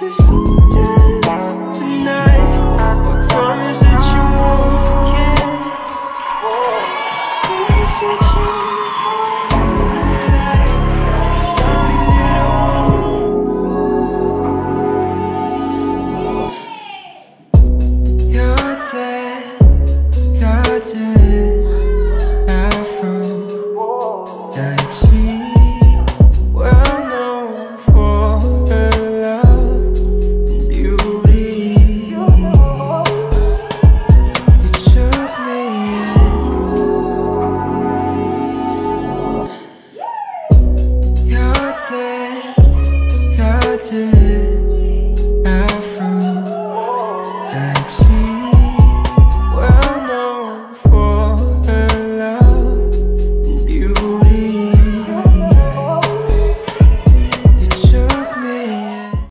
refuse. after afro that's